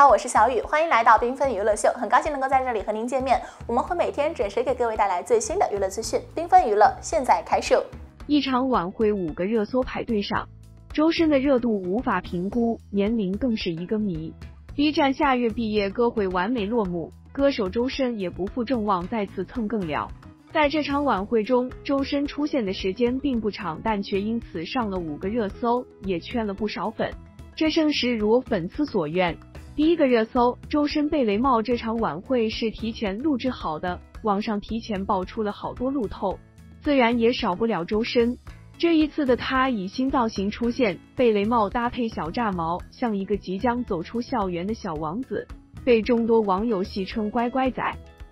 好，我是小雨，欢迎来到缤纷娱乐秀，很高兴能够在这里和您见面。我们会每天准时给各位带来最新的娱乐资讯。缤纷娱乐现在开售。一场晚会五个热搜排队上，周深的热度无法评估，年龄更是一个谜。B 站夏日毕业歌会完美落幕，歌手周深也不负众望，再次蹭更了。在这场晚会中，周深出现的时间并不长，但却因此上了五个热搜，也圈了不少粉。这正是如粉丝所愿。第一个热搜，周深被雷帽。这场晚会是提前录制好的，网上提前爆出了好多路透，自然也少不了周深。这一次的他以新造型出现，贝雷帽搭配小炸毛，像一个即将走出校园的小王子，被众多网友戏称“乖乖仔”。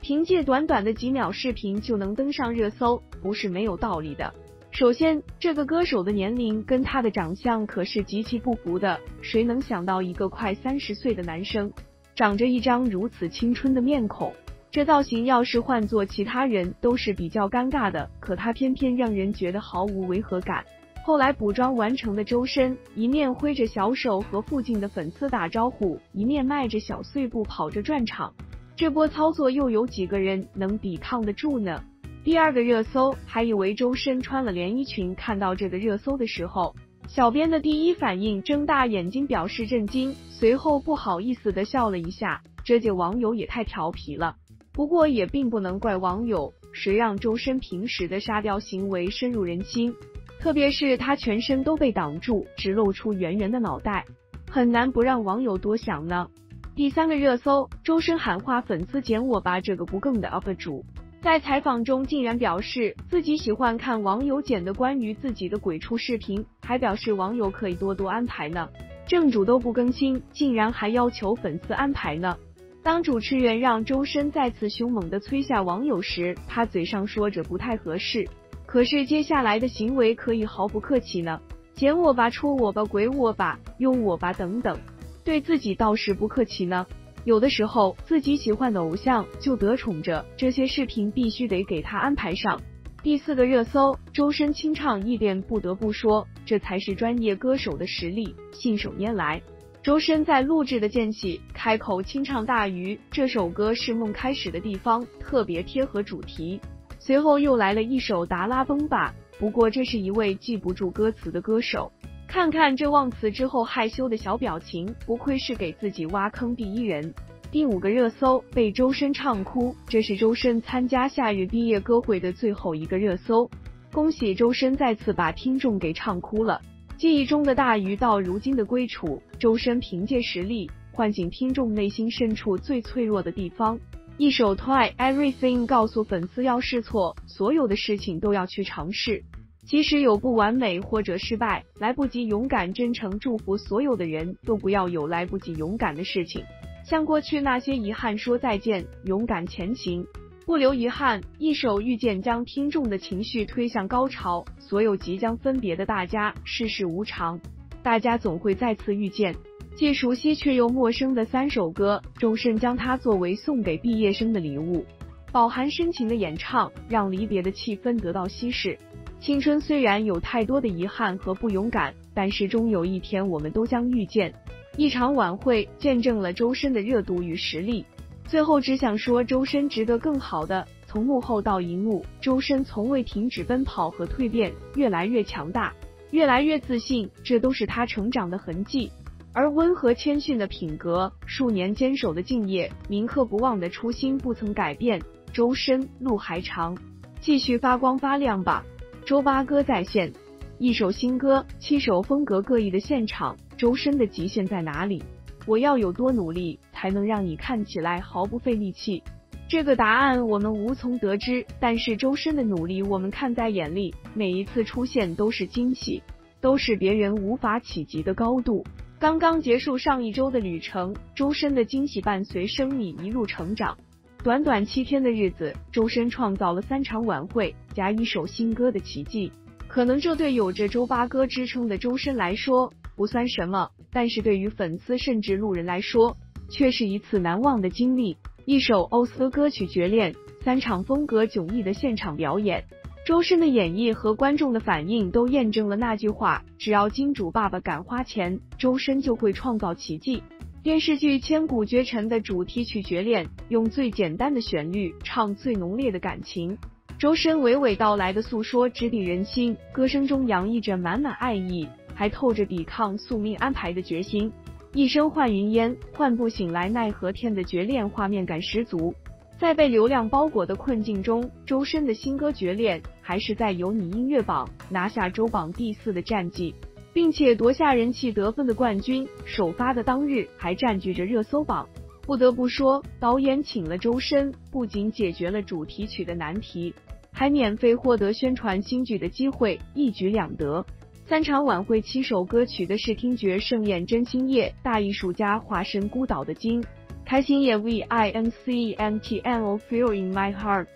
凭借短短的几秒视频就能登上热搜，不是没有道理的。首先，这个歌手的年龄跟他的长相可是极其不符的。谁能想到一个快三十岁的男生，长着一张如此青春的面孔？这造型要是换做其他人都是比较尴尬的，可他偏偏让人觉得毫无违和感。后来补妆完成的周深，一面挥着小手和附近的粉丝打招呼，一面迈着小碎步跑着转场。这波操作又有几个人能抵抗得住呢？第二个热搜，还以为周深穿了连衣裙。看到这个热搜的时候，小编的第一反应睁大眼睛表示震惊，随后不好意思的笑了一下。这届网友也太调皮了，不过也并不能怪网友，谁让周深平时的沙雕行为深入人心，特别是他全身都被挡住，只露出圆圆的脑袋，很难不让网友多想呢。第三个热搜，周深喊话粉丝剪我吧，这个不更的 UP 主。在采访中，竟然表示自己喜欢看网友剪的关于自己的鬼畜视频，还表示网友可以多多安排呢。正主都不更新，竟然还要求粉丝安排呢。当主持人让周深再次凶猛的催下网友时，他嘴上说着不太合适，可是接下来的行为可以毫不客气呢，剪我吧，戳我吧，鬼我吧，用我吧，等等，对自己倒是不客气呢。有的时候自己喜欢的偶像就得宠着，这些视频必须得给他安排上。第四个热搜，周深清唱《异电》，不得不说，这才是专业歌手的实力，信手拈来。周深在录制的间隙开口清唱《大鱼》，这首歌是梦开始的地方，特别贴合主题。随后又来了一首《达拉崩吧》，不过这是一位记不住歌词的歌手。看看这忘词之后害羞的小表情，不愧是给自己挖坑第一人。第五个热搜被周深唱哭，这是周深参加夏日毕业歌会的最后一个热搜。恭喜周深再次把听众给唱哭了。记忆中的大鱼到如今的归处，周深凭借实力唤醒听众内心深处最脆弱的地方。一首 Try Everything 告诉粉丝要试错，所有的事情都要去尝试。即使有不完美或者失败，来不及勇敢真诚祝福所有的人都不要有来不及勇敢的事情，向过去那些遗憾说再见，勇敢前行，不留遗憾。一首遇见将听众的情绪推向高潮，所有即将分别的大家，世事无常，大家总会再次遇见。既熟悉却又陌生的三首歌，周深将它作为送给毕业生的礼物，饱含深情的演唱，让离别的气氛得到稀释。青春虽然有太多的遗憾和不勇敢，但是终有一天我们都将遇见。一场晚会见证了周深的热度与实力。最后只想说，周深值得更好的。从幕后到荧幕，周深从未停止奔跑和蜕变，越来越强大，越来越自信，这都是他成长的痕迹。而温和谦逊的品格，数年坚守的敬业，铭刻不忘的初心不曾改变。周深，路还长，继续发光发亮吧。周八哥在线，一首新歌，七首风格各异的现场，周深的极限在哪里？我要有多努力，才能让你看起来毫不费力气？这个答案我们无从得知，但是周深的努力我们看在眼里，每一次出现都是惊喜，都是别人无法企及的高度。刚刚结束上一周的旅程，周深的惊喜伴随生米一路成长。短短七天的日子，周深创造了三场晚会加一首新歌的奇迹。可能这对有着“周八哥”之称的周深来说不算什么，但是对于粉丝甚至路人来说，却是一次难忘的经历。一首欧斯歌曲《绝恋》，三场风格迥异的现场表演，周深的演绎和观众的反应都验证了那句话：只要金主爸爸敢花钱，周深就会创造奇迹。电视剧《千古绝尘》的主题曲《绝恋》，用最简单的旋律唱最浓烈的感情。周深娓娓道来的诉说直抵人心，歌声中洋溢着满满爱意，还透着抵抗宿命安排的决心。一生换云烟，换不醒来奈何天的绝恋画面感十足。在被流量包裹的困境中，周深的新歌《绝恋》还是在有你音乐榜拿下周榜第四的战绩。并且夺下人气得分的冠军，首发的当日还占据着热搜榜。不得不说，导演请了周深，不仅解决了主题曲的难题，还免费获得宣传新剧的机会，一举两得。三场晚会七首歌曲的视听觉盛宴，真心夜大艺术家化身孤岛的鲸，开心夜 V I N C E N T N O Feel in My Heart，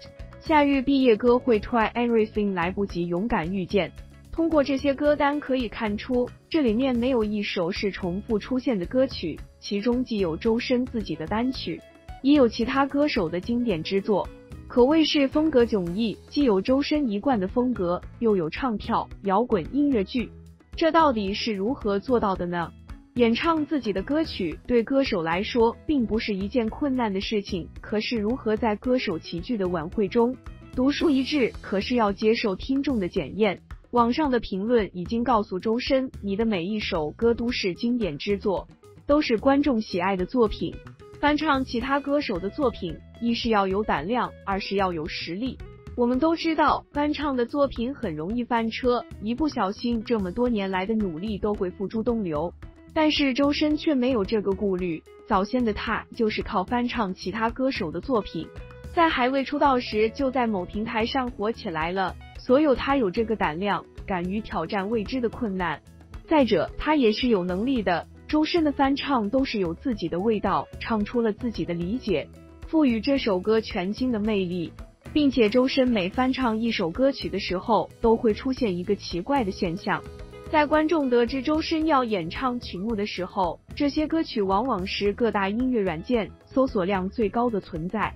夏日毕业歌会 Try Everything 来不及勇敢遇见。通过这些歌单可以看出，这里面没有一首是重复出现的歌曲，其中既有周深自己的单曲，也有其他歌手的经典之作，可谓是风格迥异，既有周深一贯的风格，又有唱跳摇滚音乐剧，这到底是如何做到的呢？演唱自己的歌曲对歌手来说并不是一件困难的事情，可是如何在歌手齐聚的晚会中独树一帜，可是要接受听众的检验。网上的评论已经告诉周深，你的每一首歌都是经典之作，都是观众喜爱的作品。翻唱其他歌手的作品，一是要有胆量，二是要有实力。我们都知道，翻唱的作品很容易翻车，一不小心，这么多年来的努力都会付诸东流。但是周深却没有这个顾虑，早先的他就是靠翻唱其他歌手的作品，在还未出道时就在某平台上火起来了。所有他有这个胆量，敢于挑战未知的困难。再者，他也是有能力的。周深的翻唱都是有自己的味道，唱出了自己的理解，赋予这首歌全新的魅力。并且，周深每翻唱一首歌曲的时候，都会出现一个奇怪的现象：在观众得知周深要演唱曲目的时候，这些歌曲往往是各大音乐软件搜索量最高的存在。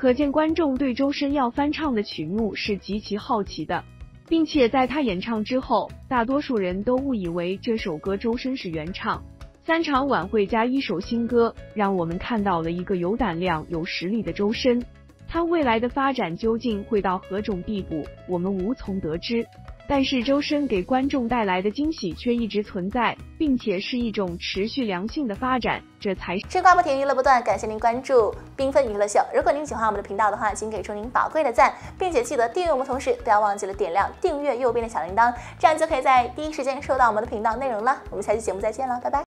可见观众对周深要翻唱的曲目是极其好奇的，并且在他演唱之后，大多数人都误以为这首歌周深是原唱。三场晚会加一首新歌，让我们看到了一个有胆量、有实力的周深。他未来的发展究竟会到何种地步，我们无从得知。但是周深给观众带来的惊喜却一直存在，并且是一种持续良性的发展，这才是吃瓜不停，娱乐不断。感谢您关注缤纷娱乐秀。如果您喜欢我们的频道的话，请给出您宝贵的赞，并且记得订阅我们，同时不要忘记了点亮订阅右边的小铃铛，这样就可以在第一时间收到我们的频道内容了。我们下期节目再见了，拜拜。